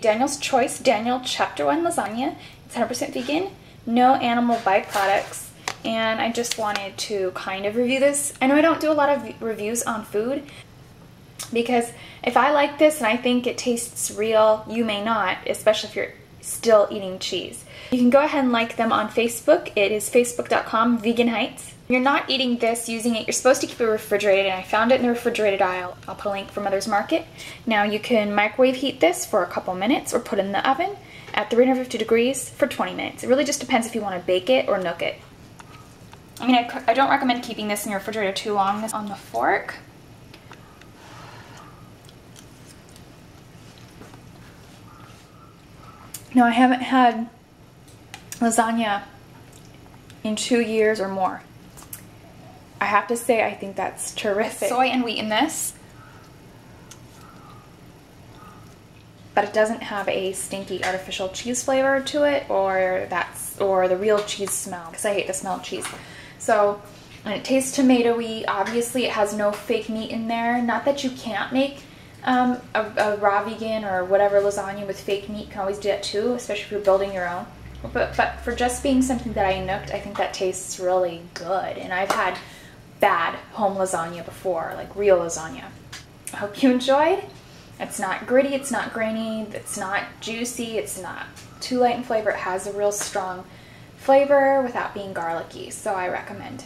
Daniel's Choice Daniel Chapter 1 Lasagna. It's 100% vegan, no animal byproducts, and I just wanted to kind of review this. I know I don't do a lot of reviews on food because if I like this and I think it tastes real, you may not, especially if you're still eating cheese. You can go ahead and like them on Facebook. It is facebook.com vegan heights. You're not eating this using it. You're supposed to keep it refrigerated, and I found it in the refrigerated aisle. I'll put a link for Mother's Market. Now you can microwave heat this for a couple minutes or put it in the oven at 350 degrees for 20 minutes. It really just depends if you want to bake it or nook it. I mean, I, I don't recommend keeping this in your refrigerator too long on the fork. No, I haven't had lasagna in two years or more. I have to say, I think that's terrific. Soy and wheat in this. But it doesn't have a stinky artificial cheese flavor to it or that's or the real cheese smell because I hate the smell of cheese. So, and it tastes tomatoey. Obviously, it has no fake meat in there. Not that you can't make um, a, a raw vegan or whatever lasagna with fake meat. You can always do that too, especially if you're building your own. But, but for just being something that I nooked, I think that tastes really good. And I've had bad home lasagna before, like real lasagna. I hope you enjoyed. It's not gritty, it's not grainy, it's not juicy, it's not too light in flavor. It has a real strong flavor without being garlicky, so I recommend.